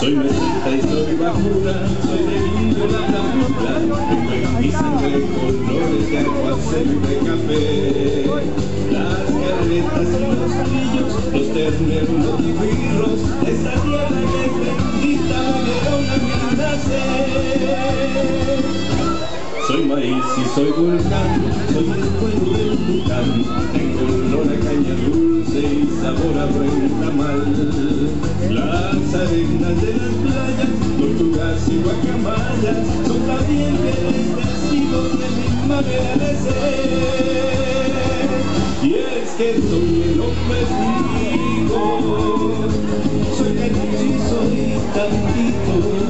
Soy mesita y soy bajura, soy de guillo la tampla, tengo en mi sangre colores de aguacero y de café. Las carretas y los grillos, los terneros, los birros, esta tierra que es bendita me dieron a mi nacer. Soy maíz y soy volcán, soy el pueblo del Tucán, tengo olor caña dulce y sabor a buen tamal. Las arenas de las playas, tortugas y guacamayas, son también bienes testigos de mi manera de ser. Y es que soy el hombre soy cariño y soy tantito,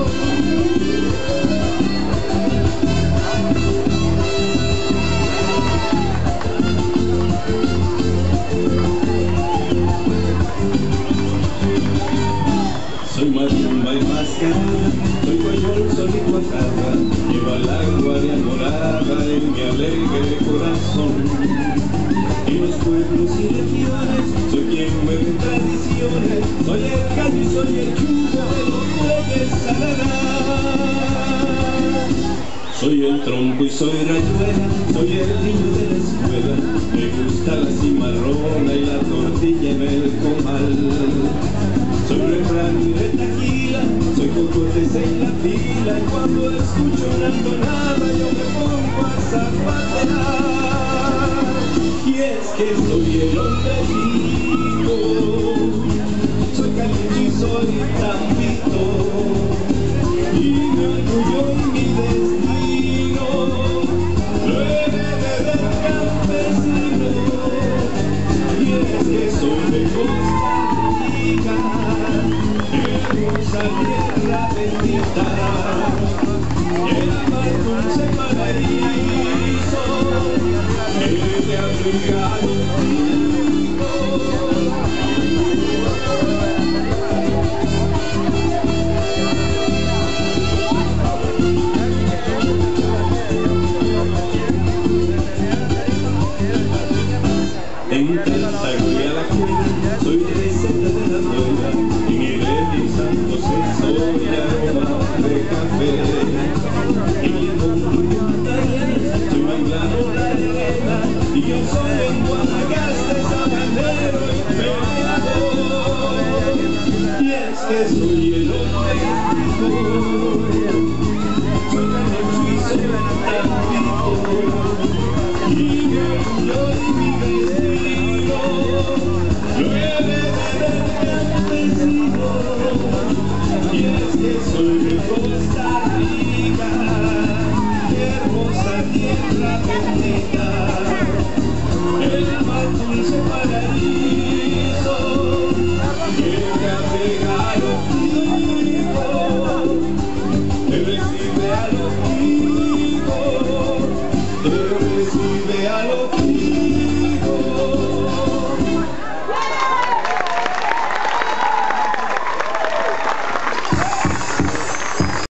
y soy guayol, sol y guajarra, lleva la guardia morada en mi alegre corazón. En los pueblos y regiones, soy quien mueve tradiciones, soy el caño y soy el yugo de los bueyes saladas. Soy el tronco y soy rayuela, soy el niño de la escuela, me gusta la cimarrona y la fila y cuando escucho una tonada yo me pongo a zapatear. Y es que soy el hombre soy receta de la nueva, que soy el hombre soy de Costa Rica hermosa tierra bendita